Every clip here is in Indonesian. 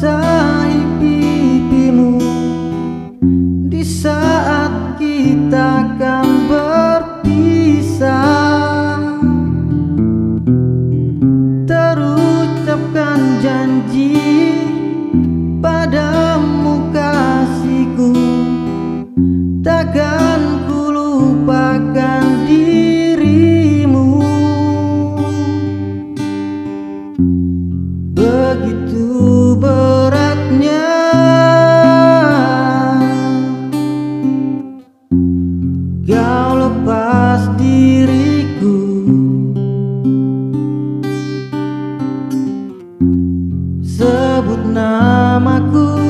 membasahi pipimu. Di saat kita kan Kau lepas diriku. Sebut namaku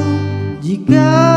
jika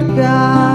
god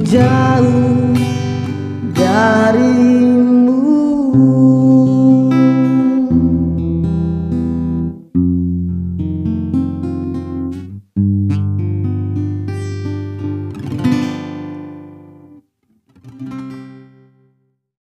jauh